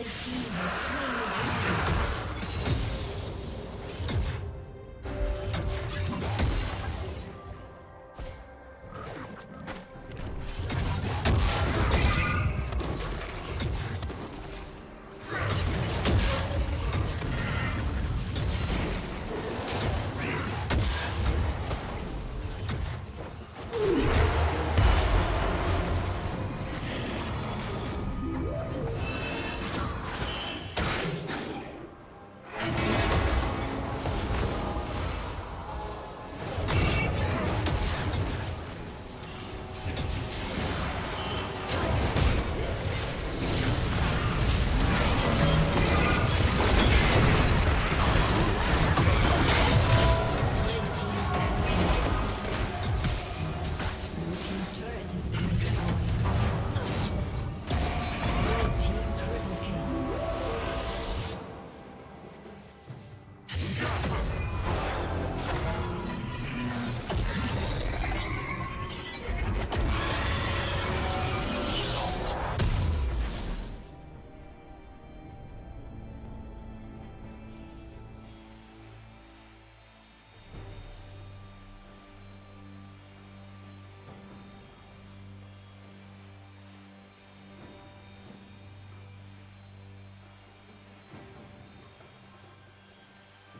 Red team